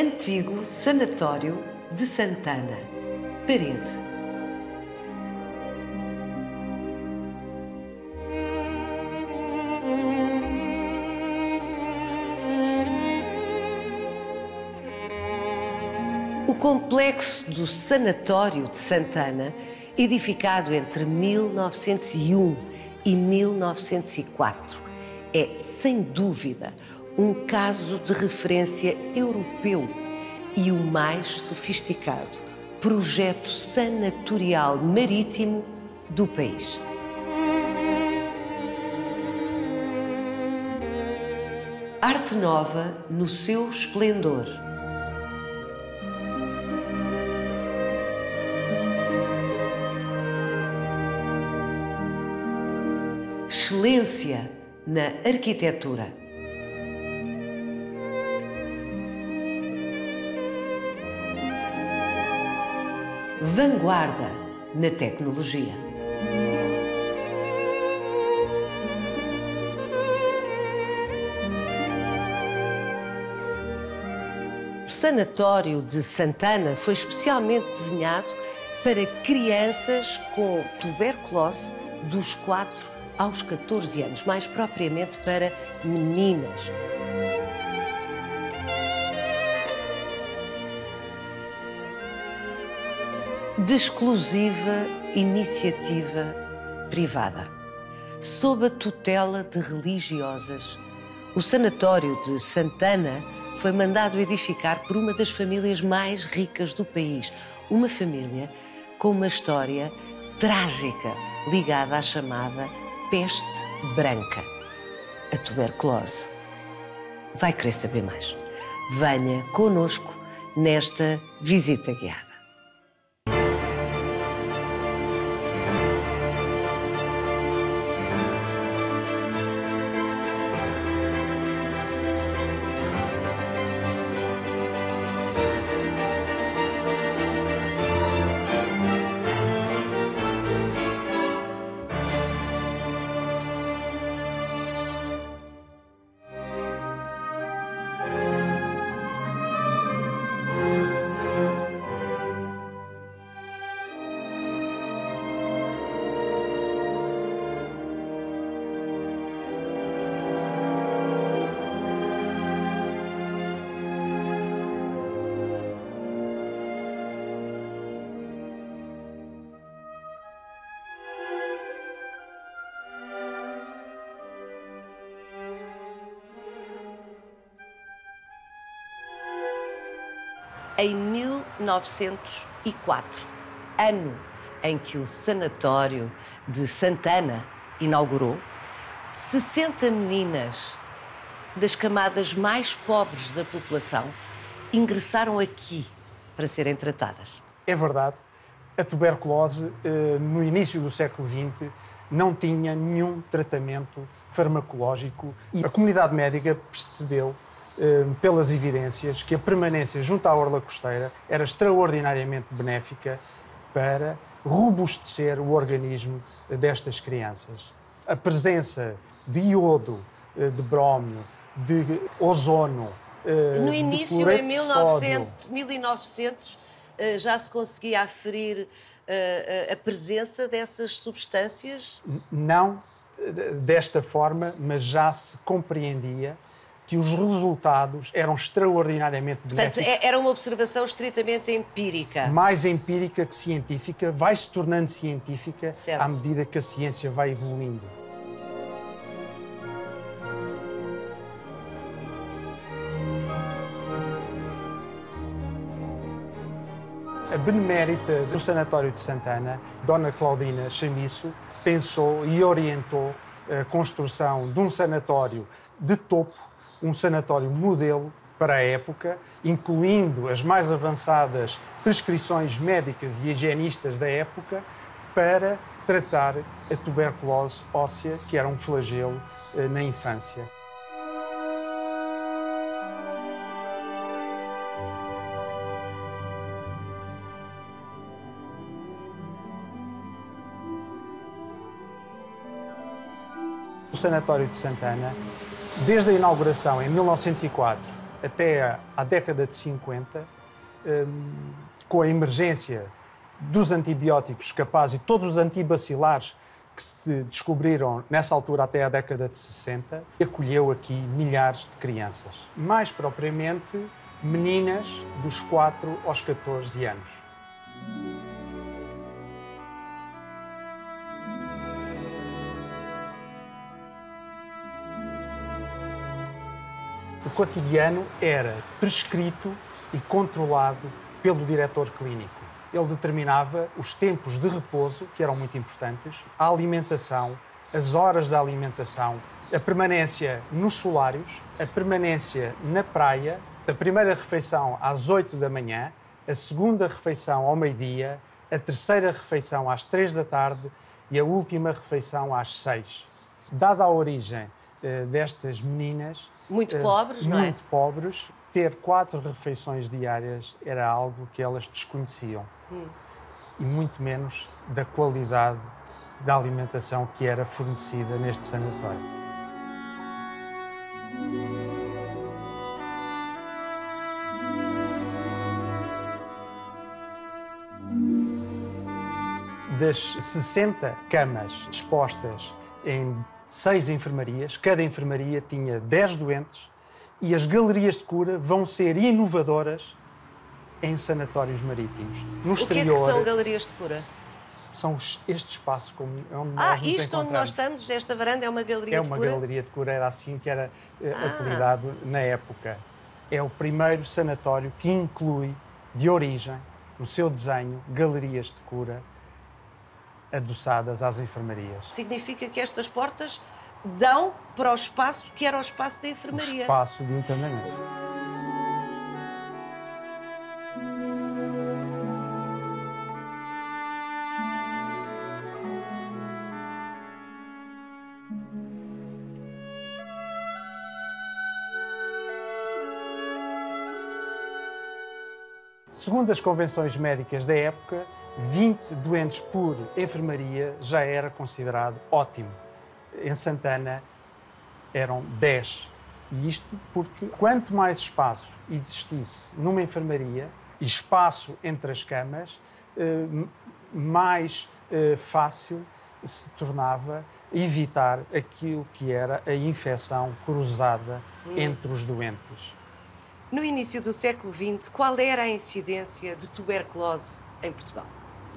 Antigo Sanatório de Santana. Parede. O complexo do Sanatório de Santana, edificado entre 1901 e 1904, é, sem dúvida, um caso de referência europeu e o mais sofisticado projeto sanatorial marítimo do país. Arte nova no seu esplendor. Excelência na arquitetura. Vanguarda na tecnologia. O Sanatório de Santana foi especialmente desenhado para crianças com tuberculose dos 4 aos 14 anos, mais propriamente para meninas. De exclusiva iniciativa privada, sob a tutela de religiosas, o sanatório de Santana foi mandado edificar por uma das famílias mais ricas do país, uma família com uma história trágica ligada à chamada peste branca, a tuberculose. Vai querer saber mais? Venha conosco nesta visita guiada. Em 1904, ano em que o Sanatório de Santana inaugurou, 60 meninas das camadas mais pobres da população ingressaram aqui para serem tratadas. É verdade. A tuberculose, eh, no início do século XX, não tinha nenhum tratamento farmacológico e a comunidade médica percebeu pelas evidências, que a permanência junto à orla costeira era extraordinariamente benéfica para robustecer o organismo destas crianças. A presença de iodo, eh, de brómio, de ozono, eh, no início, em 1900, 1900, já se conseguia aferir a presença dessas substâncias? Não desta forma, mas já se compreendia que os resultados eram extraordinariamente Portanto, benéficos. era uma observação estritamente empírica. Mais empírica que científica, vai se tornando científica certo. à medida que a ciência vai evoluindo. A benemérita do Sanatório de Santana, Dona Claudina Chamisso, pensou e orientou a construção de um sanatório de topo um sanatório modelo para a época, incluindo as mais avançadas prescrições médicas e higienistas da época, para tratar a tuberculose óssea, que era um flagelo eh, na infância. O Sanatório de Santana desde a inauguração em 1904 até à década de 50, hum, com a emergência dos antibióticos capazes e todos os antibacilares que se descobriram nessa altura até a década de 60, acolheu aqui milhares de crianças. Mais propriamente, meninas dos 4 aos 14 anos. O cotidiano era prescrito e controlado pelo diretor clínico. Ele determinava os tempos de repouso, que eram muito importantes, a alimentação, as horas da alimentação, a permanência nos solários, a permanência na praia, a primeira refeição às 8 da manhã, a segunda refeição ao meio-dia, a terceira refeição às 3 da tarde e a última refeição às 6. Dada a origem destas meninas. Muito uh, pobres, não é? Muito pobres. Ter quatro refeições diárias era algo que elas desconheciam. Hum. E muito menos da qualidade da alimentação que era fornecida neste sanatório. Das 60 camas dispostas em seis enfermarias, cada enfermaria tinha 10 doentes e as galerias de cura vão ser inovadoras em sanatórios marítimos. No o exterior, que, é que são galerias de cura? São este espaço como onde ah, nós nos isto onde nós estamos, esta varanda, é uma galeria é de cura? É uma galeria de cura, era assim que era eh, ah. apelidado na época. É o primeiro sanatório que inclui, de origem, no seu desenho, galerias de cura adoçadas às enfermarias. Significa que estas portas dão para o espaço que era o espaço da enfermaria. O espaço de internamento. Segundo as convenções médicas da época, 20 doentes por enfermaria já era considerado ótimo. Em Santana eram 10. E isto porque quanto mais espaço existisse numa enfermaria, e espaço entre as camas, eh, mais eh, fácil se tornava evitar aquilo que era a infecção cruzada hum. entre os doentes. No início do século XX, qual era a incidência de tuberculose em Portugal?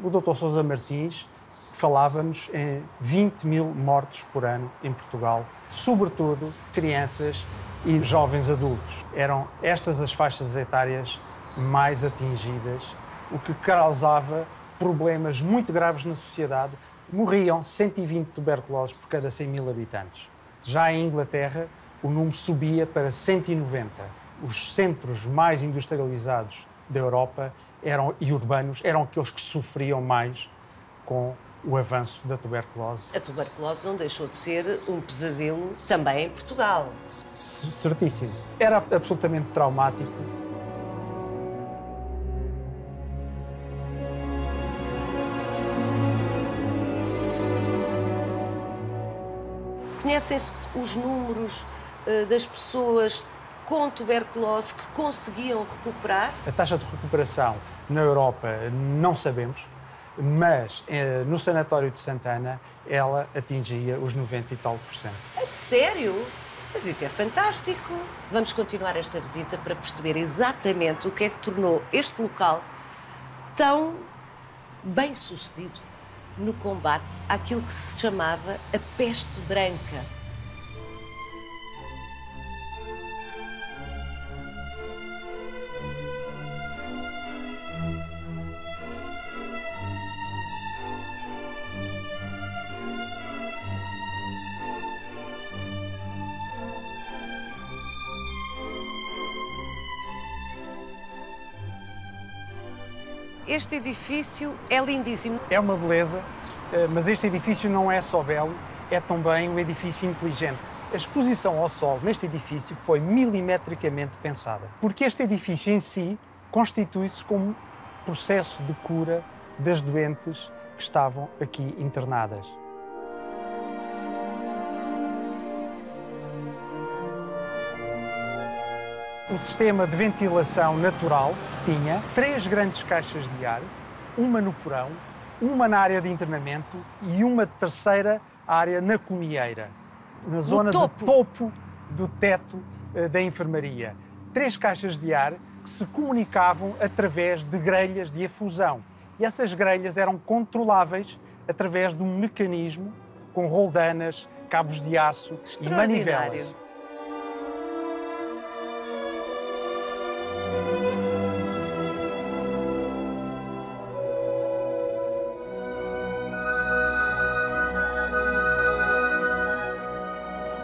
O Dr. Sousa Martins falava-nos em 20 mil mortes por ano em Portugal, sobretudo crianças e jovens adultos. Eram estas as faixas etárias mais atingidas, o que causava problemas muito graves na sociedade. Morriam 120 tuberculosos por cada 100 mil habitantes. Já em Inglaterra, o número subia para 190 os centros mais industrializados da Europa eram, e urbanos eram aqueles que sofriam mais com o avanço da tuberculose. A tuberculose não deixou de ser um pesadelo também em Portugal. C certíssimo. Era absolutamente traumático. Conhecem-se os números uh, das pessoas com tuberculose que conseguiam recuperar? A taxa de recuperação na Europa não sabemos, mas eh, no sanatório de Santana ela atingia os 90 e tal por cento. A sério? Mas isso é fantástico! Vamos continuar esta visita para perceber exatamente o que é que tornou este local tão bem sucedido no combate àquilo que se chamava a peste branca. Este edifício é lindíssimo. É uma beleza, eh, mas este edifício não é só belo, é também um edifício inteligente. A exposição ao sol neste edifício foi milimetricamente pensada, porque este edifício em si constitui-se como processo de cura das doentes que estavam aqui internadas. O sistema de ventilação natural tinha três grandes caixas de ar, uma no porão, uma na área de internamento e uma terceira área na comieira, na zona topo. do topo do teto eh, da enfermaria. Três caixas de ar que se comunicavam através de grelhas de efusão. E essas grelhas eram controláveis através de um mecanismo com roldanas, cabos de aço e manivelas.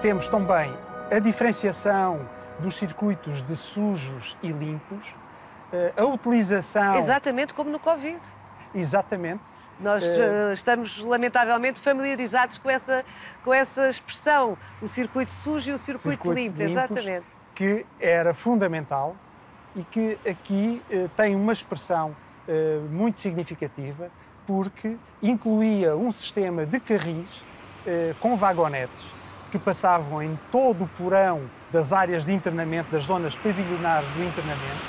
Temos também a diferenciação dos circuitos de sujos e limpos, eh, a utilização. Exatamente como no Covid. Exatamente. Nós uh, estamos lamentavelmente familiarizados com essa, com essa expressão, o circuito sujo e o circuito, circuito limpo, limpos, exatamente. Que era fundamental e que aqui uh, tem uma expressão uh, muito significativa, porque incluía um sistema de carris com vagonetes que passavam em todo o porão das áreas de internamento, das zonas pavilionares do internamento,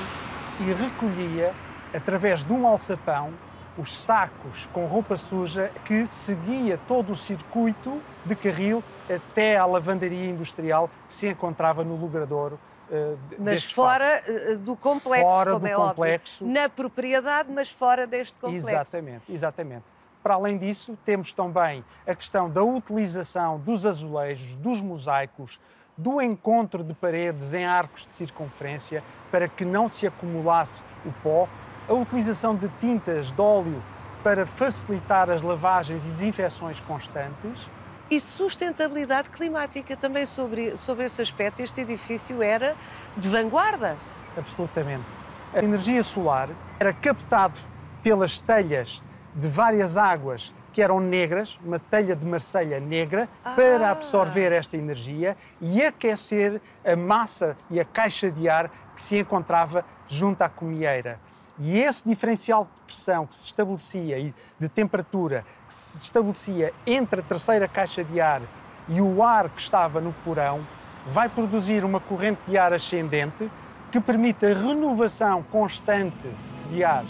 e recolhia, através de um alçapão, os sacos com roupa suja que seguia todo o circuito de carril até à lavandaria industrial que se encontrava no Logradouro. Uh, mas fora uh, do complexo, fora como do é complexo. Óbvio. Na propriedade, mas fora deste complexo. Exatamente, exatamente. Para além disso, temos também a questão da utilização dos azulejos, dos mosaicos, do encontro de paredes em arcos de circunferência para que não se acumulasse o pó, a utilização de tintas de óleo para facilitar as lavagens e desinfecções constantes. E sustentabilidade climática também sobre, sobre esse aspecto. Este edifício era de vanguarda. Absolutamente. A energia solar era captado pelas telhas de várias águas que eram negras, uma telha de Marselha negra, ah. para absorver esta energia e aquecer a massa e a caixa de ar que se encontrava junto à comieira. E esse diferencial de pressão que se estabelecia e de temperatura que se estabelecia entre a terceira caixa de ar e o ar que estava no porão vai produzir uma corrente de ar ascendente que permite a renovação constante de ar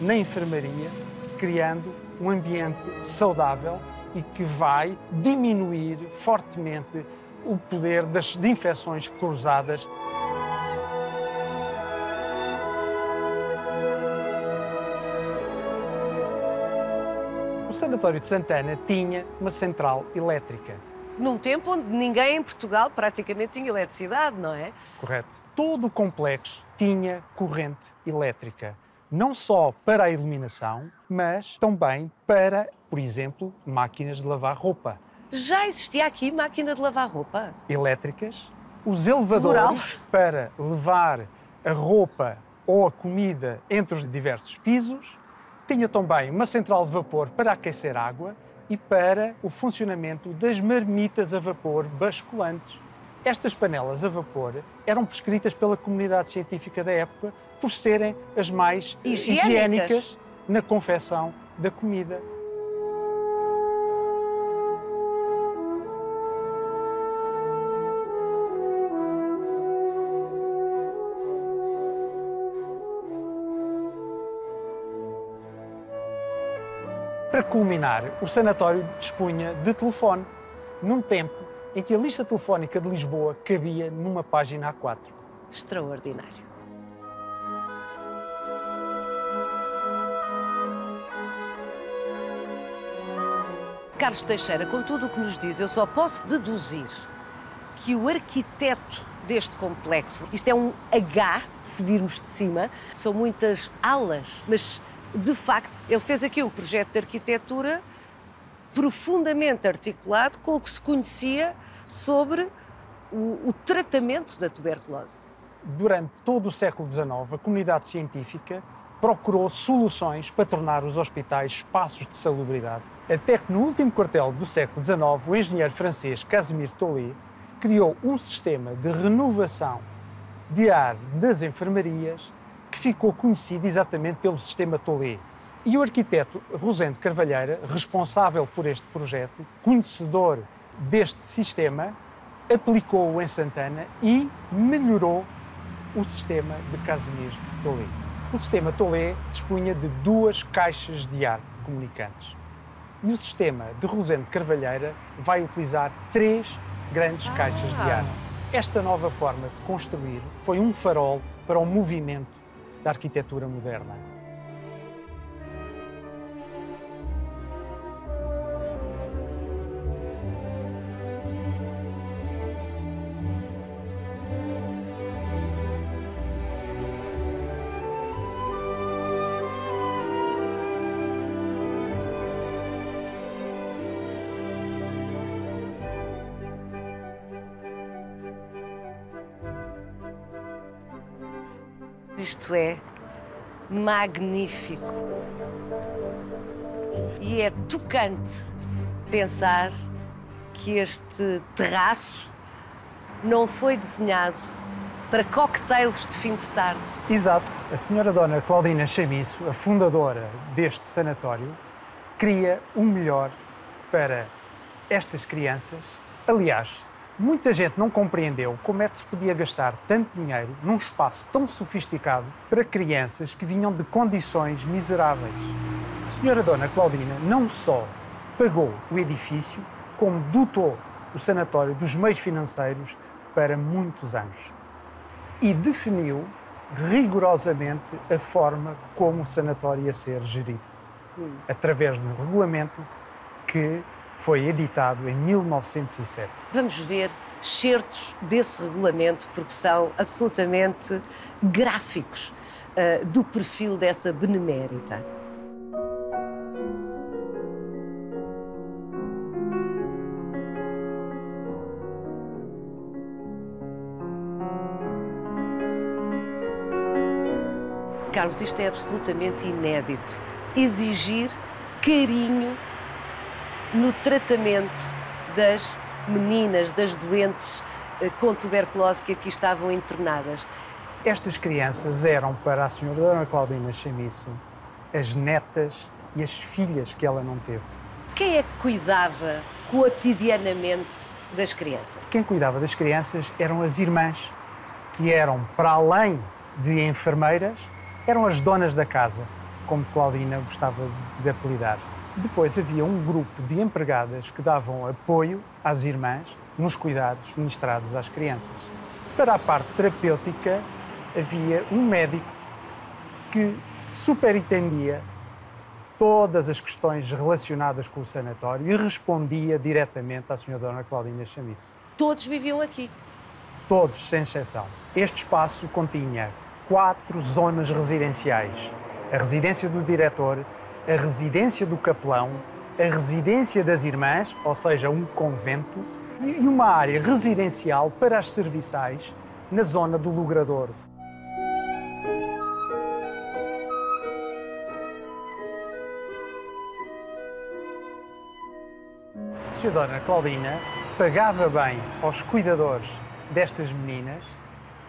na enfermaria, criando um ambiente saudável e que vai diminuir fortemente o poder das infecções cruzadas. O Sanatório de Santana tinha uma central elétrica. Num tempo onde ninguém em Portugal praticamente tinha eletricidade, não é? Correto. Todo o complexo tinha corrente elétrica não só para a iluminação, mas também para, por exemplo, máquinas de lavar roupa. Já existia aqui máquina de lavar roupa? Elétricas. Os elevadores para levar a roupa ou a comida entre os diversos pisos. Tinha também uma central de vapor para aquecer água e para o funcionamento das marmitas a vapor basculantes. Estas panelas a vapor eram prescritas pela comunidade científica da época por serem as mais higiênicas, higiênicas na confecção da comida. Para culminar, o sanatório dispunha de telefone, num tempo em que a lista telefónica de Lisboa cabia numa página A4. Extraordinário. Carlos Teixeira, com tudo o que nos diz, eu só posso deduzir que o arquiteto deste complexo, isto é um H, se virmos de cima, são muitas alas, mas de facto ele fez aqui um projeto de arquitetura profundamente articulado com o que se conhecia sobre o, o tratamento da tuberculose. Durante todo o século XIX, a comunidade científica procurou soluções para tornar os hospitais espaços de salubridade. Até que no último quartel do século XIX, o engenheiro francês Casimir Tollet criou um sistema de renovação de ar das enfermarias que ficou conhecido exatamente pelo sistema Tollet. E o arquiteto Rosendo Carvalheira, responsável por este projeto, conhecedor deste sistema, aplicou-o em Santana e melhorou o sistema de Casimir Tolé. O sistema Tolé dispunha de duas caixas de ar comunicantes. E o sistema de Rosendo Carvalheira vai utilizar três grandes ah. caixas de ar. Esta nova forma de construir foi um farol para o movimento da arquitetura moderna. Isto é magnífico. E é tocante pensar que este terraço não foi desenhado para cocktails de fim de tarde. Exato. A senhora Dona Claudina Chamisso, a fundadora deste sanatório, queria o melhor para estas crianças. Aliás, Muita gente não compreendeu como é que se podia gastar tanto dinheiro num espaço tão sofisticado para crianças que vinham de condições miseráveis. A senhora Dona Claudina não só pagou o edifício, como dotou o sanatório dos meios financeiros para muitos anos. E definiu rigorosamente a forma como o sanatório ia ser gerido, através de um regulamento que foi editado em 1907. Vamos ver certos desse regulamento, porque são absolutamente gráficos uh, do perfil dessa benemérita. Carlos, isto é absolutamente inédito. Exigir carinho no tratamento das meninas, das doentes eh, com tuberculose que aqui estavam internadas. Estas crianças eram para a senhora Dona Claudina Chamisso as netas e as filhas que ela não teve. Quem é que cuidava cotidianamente das crianças? Quem cuidava das crianças eram as irmãs, que eram, para além de enfermeiras, eram as donas da casa, como Claudina gostava de apelidar. Depois havia um grupo de empregadas que davam apoio às irmãs nos cuidados ministrados às crianças. Para a parte terapêutica, havia um médico que superintendia todas as questões relacionadas com o sanatório e respondia diretamente à senhora Dona Claudina Chamisso. Todos viviam aqui? Todos, sem exceção. Este espaço continha quatro zonas residenciais. A residência do diretor, a residência do capelão, a residência das irmãs, ou seja, um convento, e uma área residencial para as serviçais na zona do Logradouro. A senhora Claudina pagava bem aos cuidadores destas meninas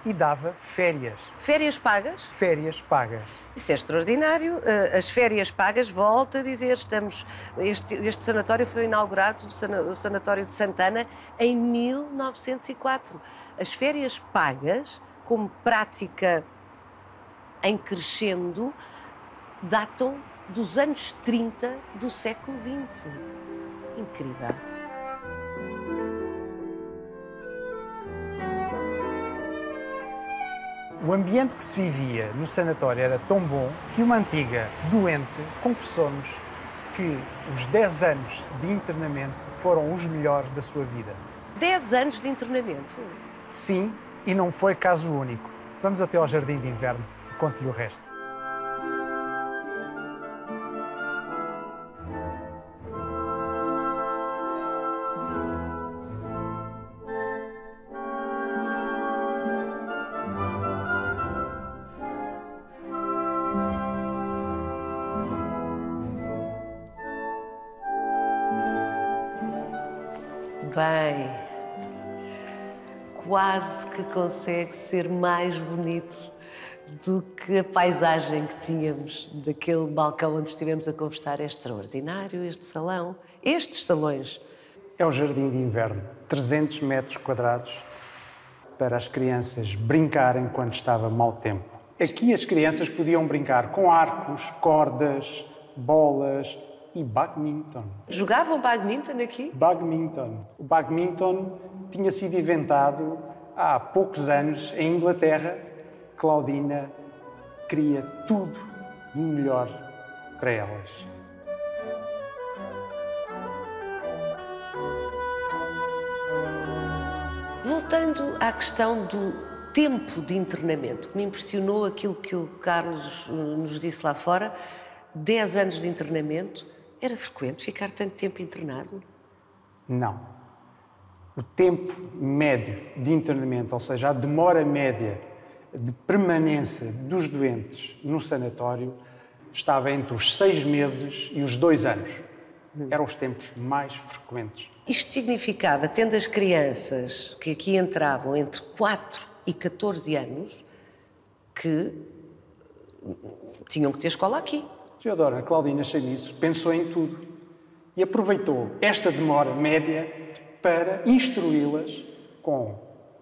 e dava férias. Férias pagas? Férias pagas. Isso é extraordinário. Eh, as férias pagas, volto a dizer, estamos. Este, este sanatório foi inaugurado, o Sanatório de Santana, em 1904. As férias pagas, como prática em crescendo, datam dos anos 30 do século XX. Incrível. O ambiente que se vivia no sanatório era tão bom que uma antiga doente confessou-nos que os 10 anos de internamento foram os melhores da sua vida. 10 anos de internamento? Sim, e não foi caso único. Vamos até ao Jardim de Inverno e conte-lhe o resto. Consegue ser mais bonito do que a paisagem que tínhamos daquele balcão onde estivemos a conversar. É extraordinário este salão, estes salões. É o jardim de inverno, 300 metros quadrados, para as crianças brincarem quando estava mau tempo. Aqui as crianças podiam brincar com arcos, cordas, bolas e badminton. Jogavam badminton aqui? Badminton. O badminton tinha sido inventado há poucos anos em Inglaterra. Claudina queria tudo do melhor para elas. Voltando à questão do tempo de internamento, que me impressionou aquilo que o Carlos nos disse lá fora, 10 anos de internamento, era frequente ficar tanto tempo internado? Não. O tempo médio de internamento, ou seja, a demora média de permanência dos doentes no sanatório, estava entre os seis meses e os dois anos. Eram os tempos mais frequentes. Isto significava, tendo as crianças que aqui entravam entre 4 e 14 anos, que tinham que ter escola aqui. Senhora Claudina Chamisso pensou em tudo e aproveitou esta demora média para instruí-las com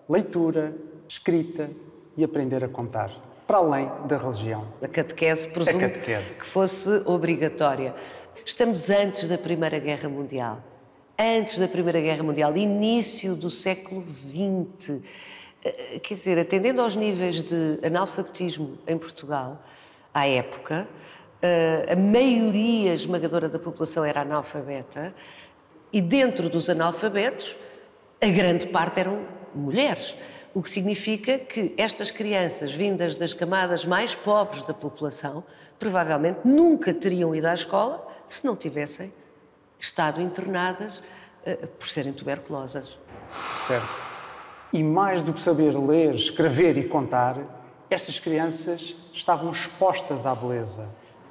leitura, escrita e aprender a contar para além da religião. A catequese, presumo a catequese. que fosse obrigatória. Estamos antes da Primeira Guerra Mundial. Antes da Primeira Guerra Mundial, início do século XX. Eh, quer dizer, atendendo aos níveis de analfabetismo em Portugal, à época, eh, a maioria esmagadora da população era analfabeta e dentro dos analfabetos, a grande parte eram mulheres. O que significa que estas crianças vindas das camadas mais pobres da população provavelmente nunca teriam ido à escola se não tivessem estado internadas uh, por serem tuberculosas. Certo. E mais do que saber ler, escrever e contar, estas crianças estavam expostas à beleza,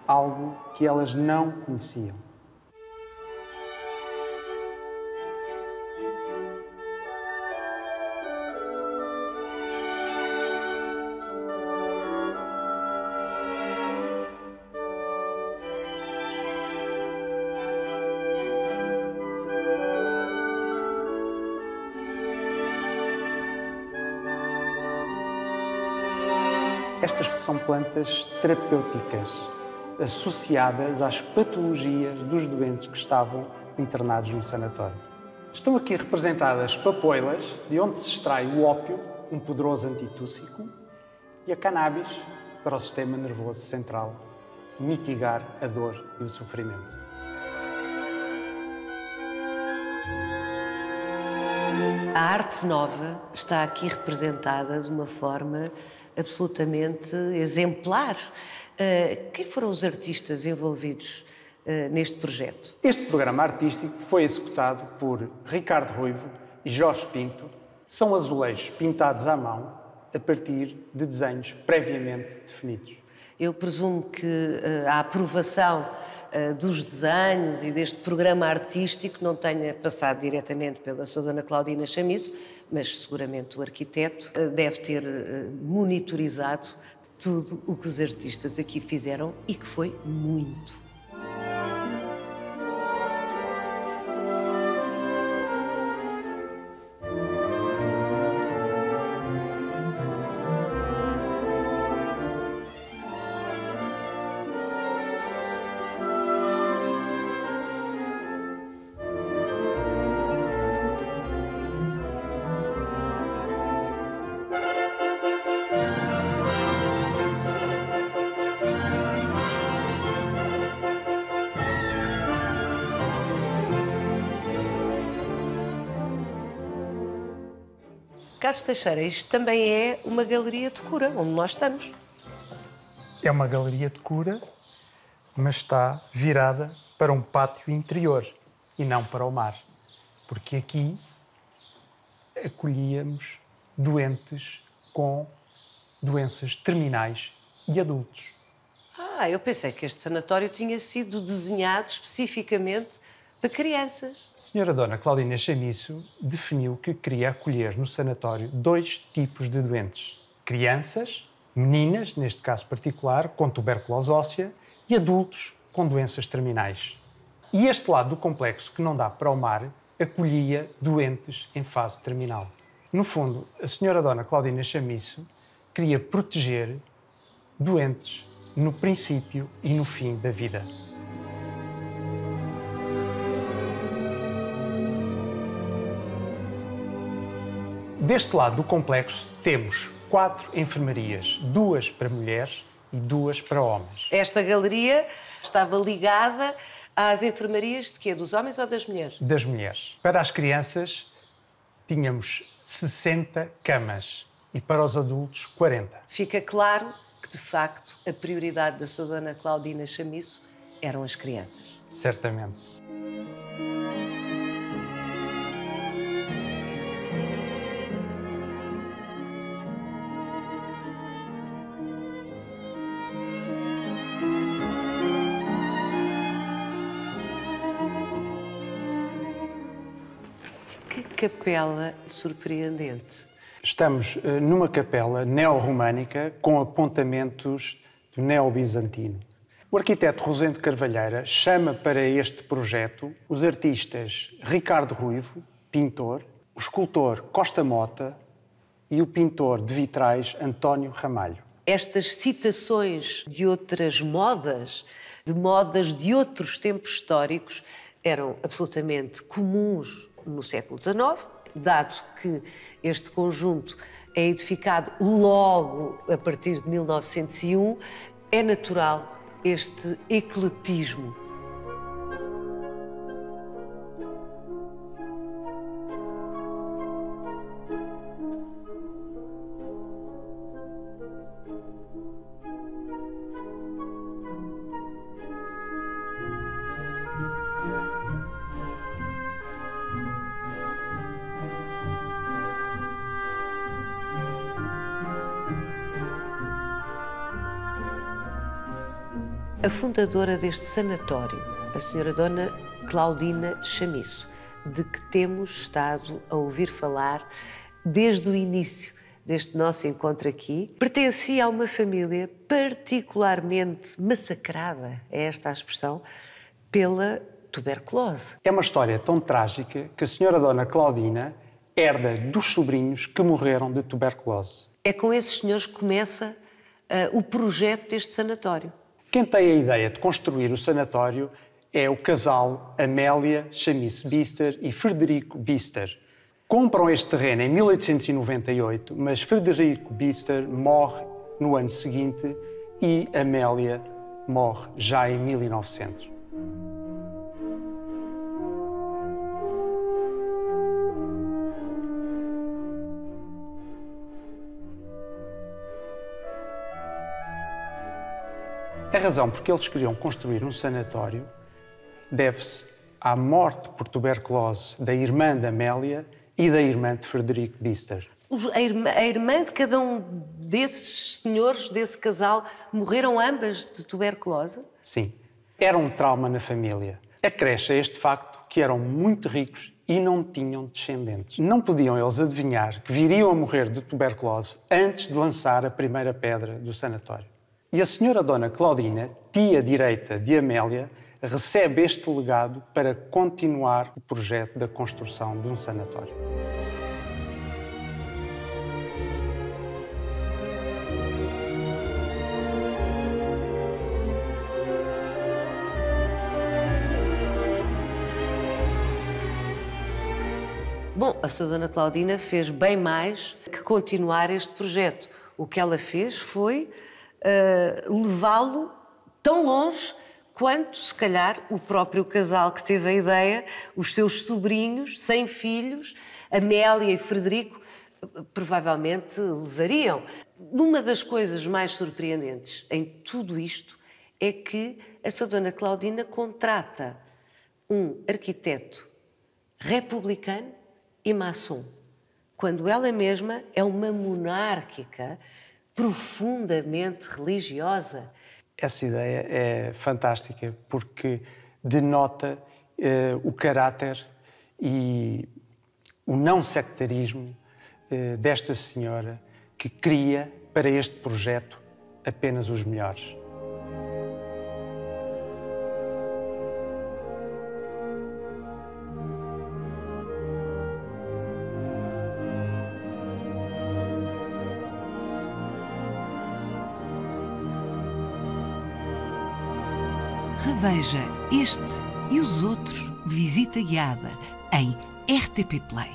algo que elas não conheciam. Estas são plantas terapêuticas associadas às patologias dos doentes que estavam internados no sanatório. Estão aqui representadas papoilas, de onde se extrai o ópio, um poderoso antitússico, e a cannabis, para o sistema nervoso central, mitigar a dor e o sofrimento. A arte nova está aqui representada de uma forma absolutamente exemplar. Uh, quem foram os artistas envolvidos uh, neste projeto? Este programa artístico foi executado por Ricardo Ruivo e Jorge Pinto. São azulejos pintados à mão a partir de desenhos previamente definidos. Eu presumo que uh, a aprovação dos desenhos e deste programa artístico não tenha passado diretamente pela sua dona Claudina Chamisso, mas seguramente o arquiteto eh, deve ter eh, monitorizado tudo o que os artistas aqui fizeram e que foi muito. Carlos Teixeira, isto também é uma galeria de cura, onde nós estamos. É uma galeria de cura, mas está virada para um pátio interior e não para o mar. Porque aqui acolhíamos doentes com doenças terminais e adultos. Ah, eu pensei que este sanatório tinha sido desenhado especificamente para crianças. A senhora Dona Claudina Chamisso definiu que queria acolher no sanatório dois tipos de doentes: crianças, meninas, neste caso particular, com tuberculose óssea, e adultos com doenças terminais. E este lado do complexo que não dá para o mar acolhia doentes em fase terminal. No fundo, a senhora Dona Claudina Chamisso queria proteger doentes no princípio e no fim da vida. Deste lado do complexo temos quatro enfermarias, duas para mulheres e duas para homens. Esta galeria estava ligada às enfermarias de quê? Dos homens ou das mulheres? Das mulheres. Para as crianças tínhamos 60 camas e para os adultos 40. Fica claro que, de facto, a prioridade da sua dona Claudina Chamisso eram as crianças. Certamente. Capela surpreendente. Estamos eh, numa capela neo-românica com apontamentos do neo-bizantino. O arquiteto Rosendo Carvalheira chama para este projeto os artistas Ricardo Ruivo, pintor, o escultor Costa Mota e o pintor de vitrais António Ramalho. Estas citações de outras modas, de modas de outros tempos históricos, eram absolutamente comuns no século XIX, dado que este conjunto é edificado logo a partir de 1901, é natural este ecletismo. A fundadora deste sanatório, a senhora Dona Claudina Chamisso, de que temos estado a ouvir falar desde o início deste nosso encontro aqui, pertencia a uma família particularmente massacrada, é esta a expressão, pela tuberculose. É uma história tão trágica que a senhora Dona Claudina herda dos sobrinhos que morreram de tuberculose. É com esses senhores que começa uh, o projeto deste sanatório. Quem tem a ideia de construir o sanatório é o casal Amélia Chamice Bister e Frederico Bister. Compram este terreno em 1898, mas Frederico Bister morre no ano seguinte e Amélia morre já em 1900. A razão por que eles queriam construir um sanatório deve-se à morte por tuberculose da irmã de Amélia e da irmã de Frederico Bister. A irmã, a irmã de cada um desses senhores, desse casal, morreram ambas de tuberculose? Sim. Era um trauma na família. Acresce a este facto que eram muito ricos e não tinham descendentes. Não podiam eles adivinhar que viriam a morrer de tuberculose antes de lançar a primeira pedra do sanatório. E a senhora Dona Claudina, tia direita de Amélia, recebe este legado para continuar o projeto da construção de um sanatório. Bom, a sua Dona Claudina fez bem mais que continuar este projeto. O que ela fez foi uh, levá-lo tão longe quanto, se calhar, o próprio casal que teve a ideia, os seus sobrinhos, sem filhos, Amélia e Frederico, provavelmente levariam. Uma das coisas mais surpreendentes em tudo isto é que a sua dona Claudina contrata um arquiteto republicano e maçom, quando ela mesma é uma monárquica profundamente religiosa. Essa ideia é fantástica porque denota eh, o caráter e o não sectarismo eh, desta senhora que cria para este projeto apenas os melhores. Veja este e os outros Visita Guiada em RTP Play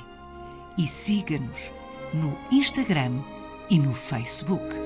e siga-nos no Instagram e no Facebook.